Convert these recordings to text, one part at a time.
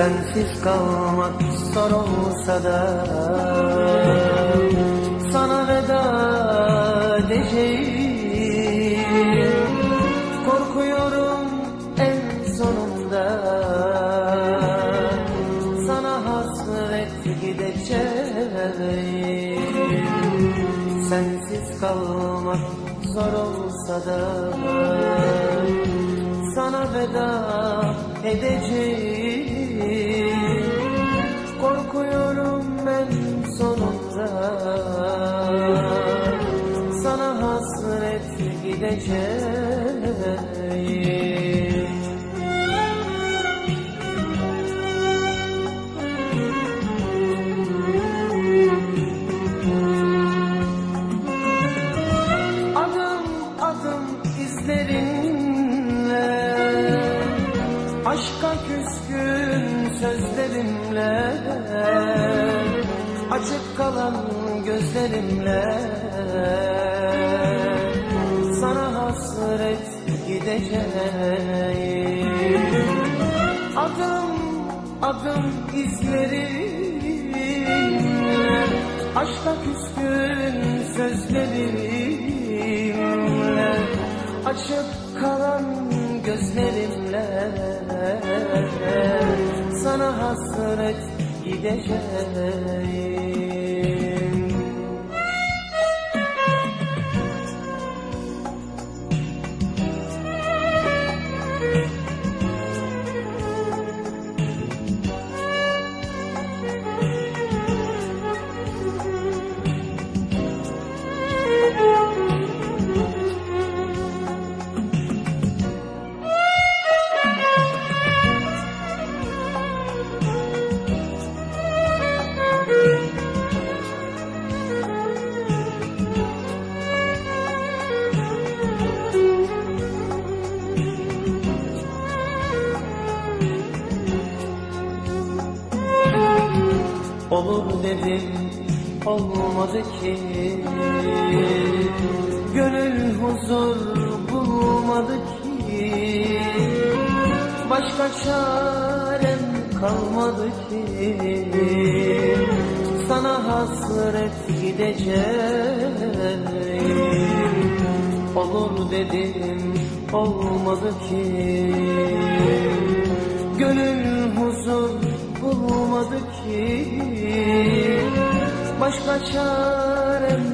Sensiz kalmak zor olsa da Sana veda edeceğim. Korkuyorum en sonunda. Sana hasret gideceğim. Sensiz kalmak zor olsa da Sana veda edeceğim Sana hasret gideceğim. Adım adım izlerinle Aşka küskün sözlerimle Açık kalan gözlerimle Sana hasret gideceğim. Adım adım izlerinle Aşka küskün sözlerimle Açık kalan gözlerimle Sana hasret gideceğim Olur dedim olmadı ki. Gönül huzur bulmadı ki. Başka çarem kalmadı ki. Sana hasret gideceğim. Olur dedim olmadı ki Başka çarem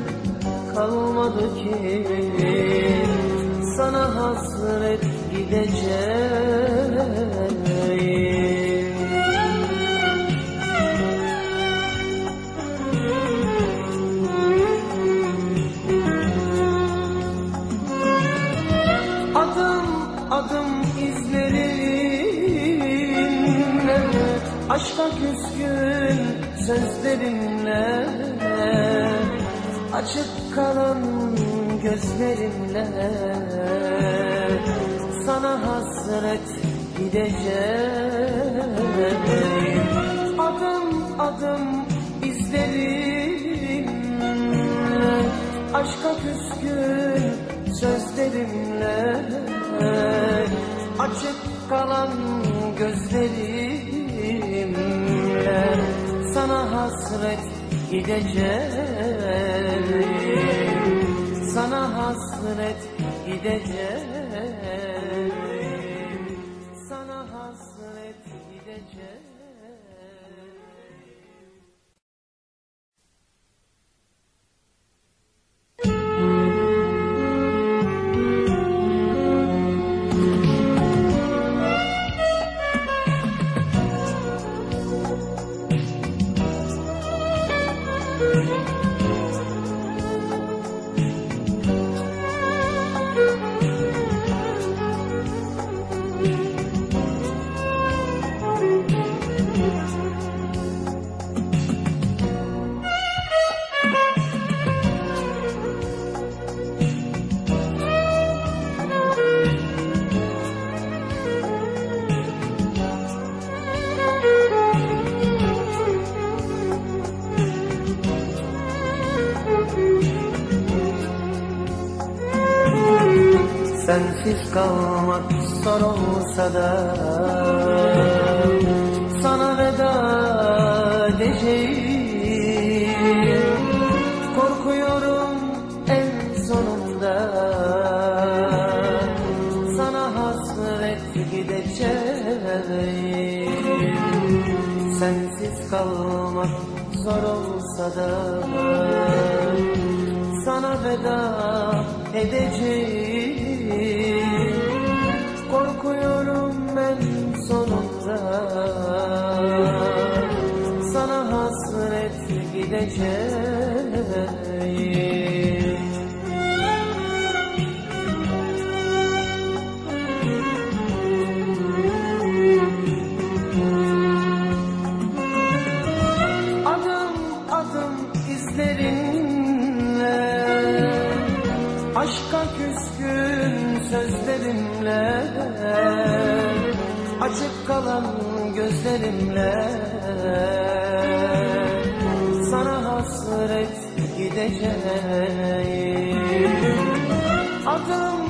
kalmadı ki. Sana hasret gideceğim. Adım adım izlerinle Aşka küskün sözlerimle Açık kalan gözlerimle Sana hasret gideceğim Adım adım izlerinle Aşka küskün sözlerimle Açık kalan gözlerimle hasret gideceğim Sana hasret gideceğim Sensiz kalmak zor olsa da Sana veda edeceğim. Korkuyorum en sonunda. Sana hasret gideceğim. Sensiz kalmak zor olsa da Sana veda edeceğim Adım adım izlerinle Aşka küskün sözlerimle Açık kalan gözlerimle gideceğim. Adım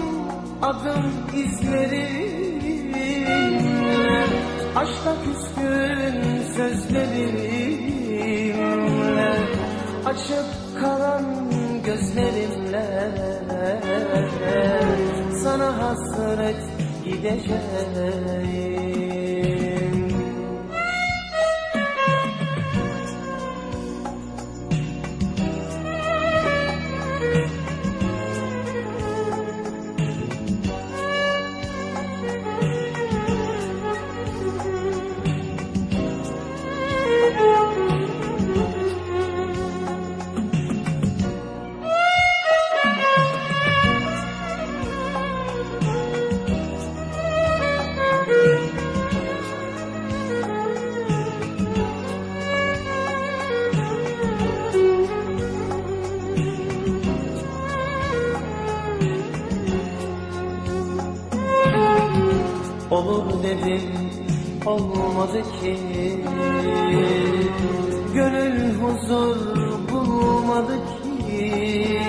adım izlerinle Aşka küskün sözlerimle Açık kalan gözlerimle. Sana hasret gideceğim olalım dedim olmadı ki. Gönül huzur bulmadı ki.